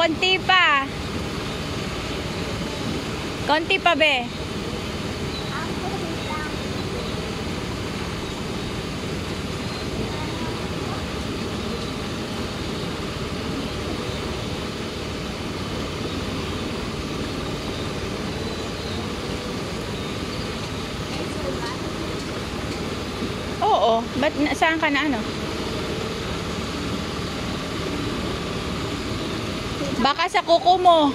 konti pa. Konti pa, be. Oo. Ba't saan ka na ano? Baka sa kuko mo.